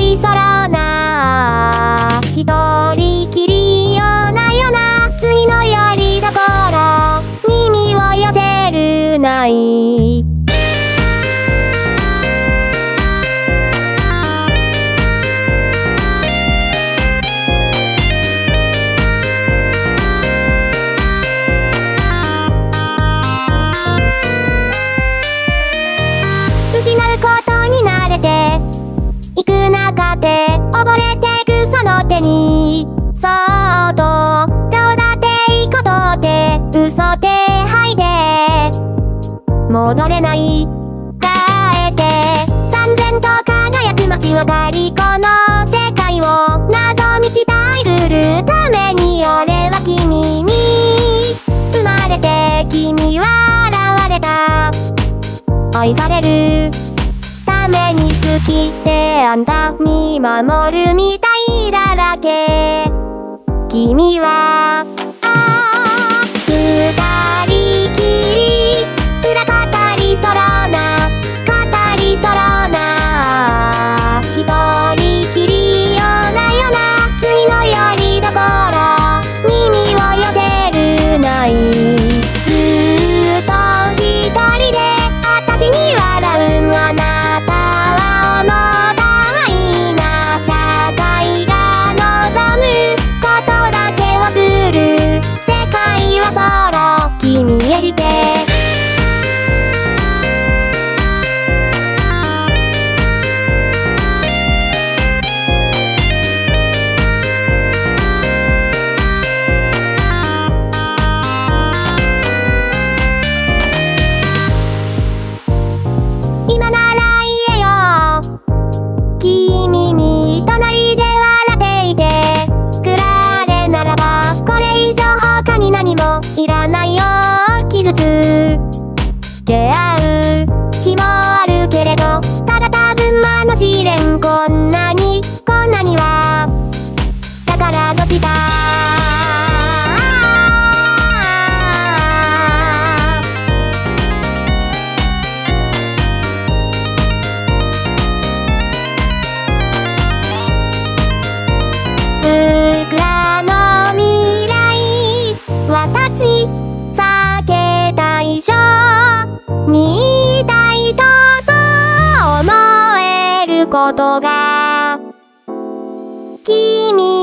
りそろ戻れない。変えて。三千と輝く街を借りこの世界を。謎道期待するために俺は君に。生まれて君は現れた。愛されるために好きってあんた見守るみたいだらけ。君は Yeti Bear. ことが君